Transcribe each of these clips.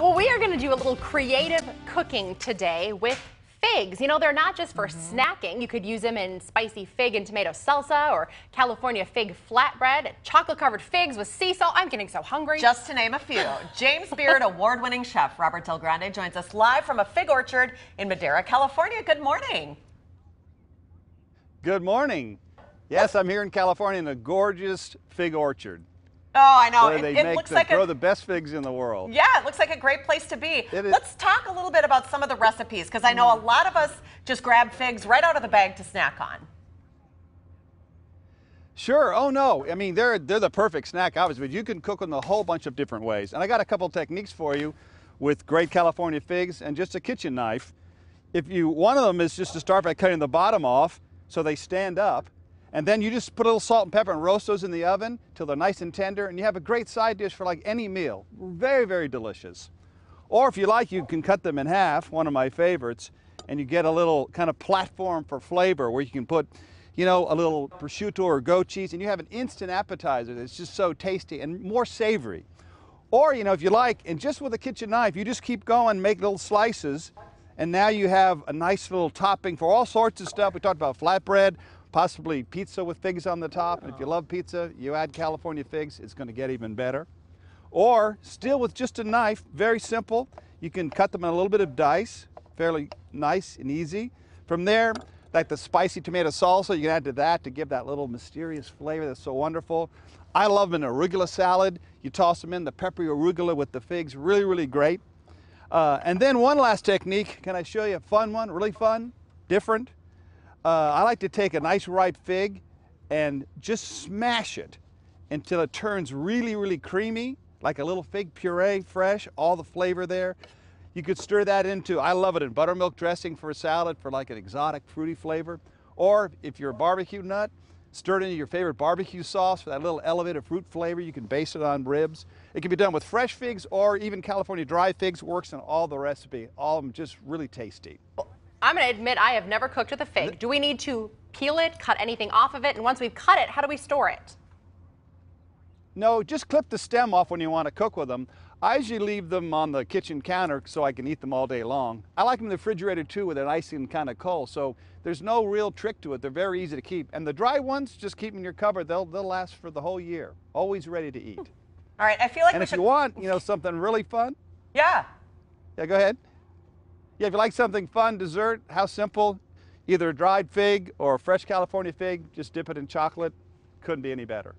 well, we are going to do a little creative cooking today with figs. You know, they're not just for mm -hmm. snacking. You could use them in spicy fig and tomato salsa or California fig flatbread, chocolate covered figs with sea salt. I'm getting so hungry. Just to name a few. James Beard award winning chef Robert Del Grande joins us live from a fig orchard in Madera, California. Good morning. Good morning. Yes, I'm here in California in a gorgeous fig orchard. Oh, I know. Where they it, it looks the, like grow a, the best figs in the world. Yeah, it looks like a great place to be. Let's talk a little bit about some of the recipes because I know a lot of us just grab figs right out of the bag to snack on. Sure. Oh no. I mean, they're they're the perfect snack, obviously, but you can cook them a whole bunch of different ways. And I got a couple techniques for you with great California figs and just a kitchen knife. If you one of them is just to start by cutting the bottom off so they stand up. And then you just put a little salt and pepper and roast those in the oven till they're nice and tender and you have a great side dish for like any meal. Very, very delicious. Or if you like, you can cut them in half, one of my favorites, and you get a little kind of platform for flavor where you can put, you know, a little prosciutto or goat cheese and you have an instant appetizer that's just so tasty and more savory. Or, you know, if you like, and just with a kitchen knife, you just keep going, make little slices, and now you have a nice little topping for all sorts of stuff. We talked about flatbread, possibly pizza with figs on the top. And if you love pizza, you add California figs, it's going to get even better. Or still with just a knife, very simple. You can cut them in a little bit of dice, fairly nice and easy. From there, like the spicy tomato salsa, you can add to that to give that little mysterious flavor that's so wonderful. I love an arugula salad. You toss them in, the peppery arugula with the figs, really, really great. Uh, and then one last technique, can I show you a fun one, really fun, different? Uh, I like to take a nice ripe fig and just smash it until it turns really, really creamy, like a little fig puree, fresh, all the flavor there. You could stir that into, I love it in buttermilk dressing for a salad for like an exotic fruity flavor. Or if you're a barbecue nut, stir it into your favorite barbecue sauce for that little elevated fruit flavor. You can base it on ribs. It can be done with fresh figs or even California dry figs works in all the recipe. All of them just really tasty. I'm going to admit I have never cooked with a fig. Do we need to peel it, cut anything off of it? And once we've cut it, how do we store it? No, just clip the stem off when you want to cook with them. I usually leave them on the kitchen counter so I can eat them all day long. I like them in the refrigerator too with an icing kind of cold, so there's no real trick to it. They're very easy to keep. And the dry ones, just keep them in your cupboard. They'll, they'll last for the whole year. Always ready to eat. All right, I feel like And if should... you want, you know, something really fun. Yeah. Yeah, go ahead. Yeah, if you like something fun, dessert, how simple, either a dried fig or a fresh California fig, just dip it in chocolate. Couldn't be any better.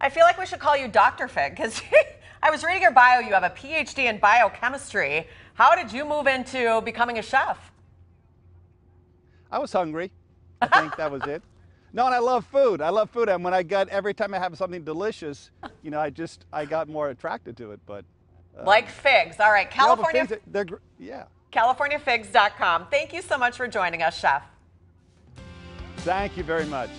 I feel like we should call you Dr. Fig because I was reading your bio. You have a PhD in biochemistry. How did you move into becoming a chef? I was hungry. I think that was it. No, and I love food. I love food, and when I got every time I have something delicious, you know, I just I got more attracted to it. But uh, like figs, all right, California. figs, they're, yeah. CaliforniaFigs.com. Thank you so much for joining us, Chef. Thank you very much.